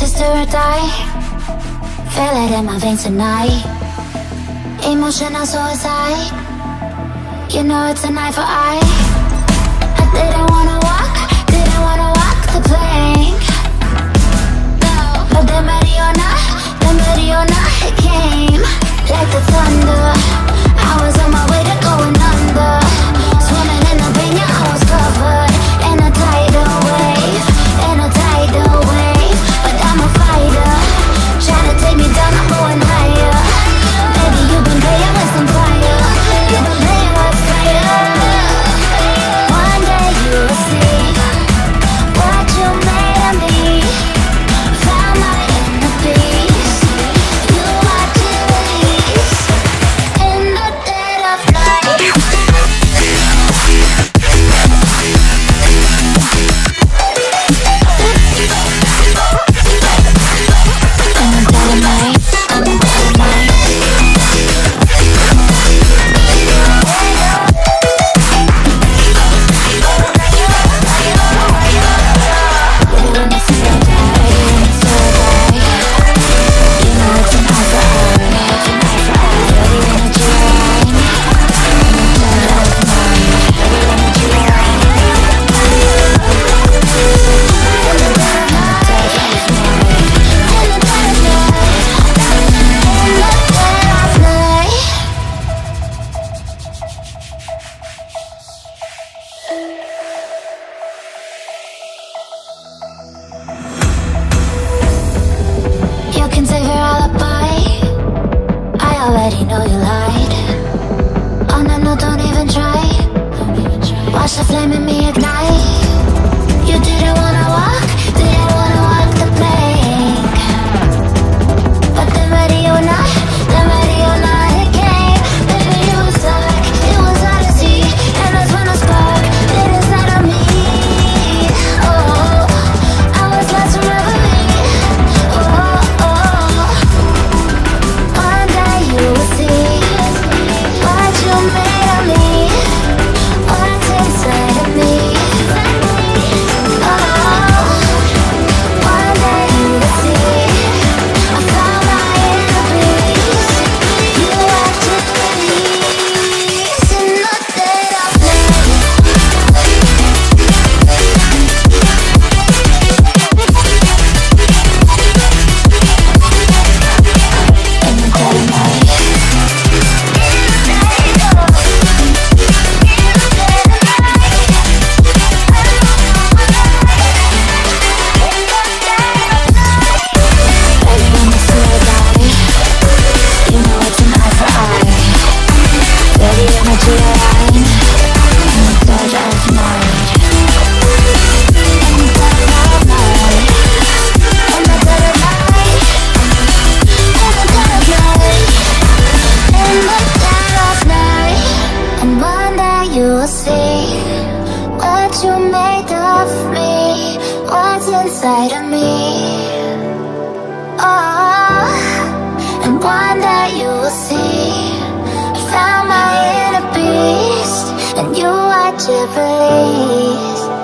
sister or die? Feel it in my veins tonight. Emotional suicide. You know it's a knife for eye blaming me, inside of me. Oh, and one that you will see. I found my inner beast And you watch to release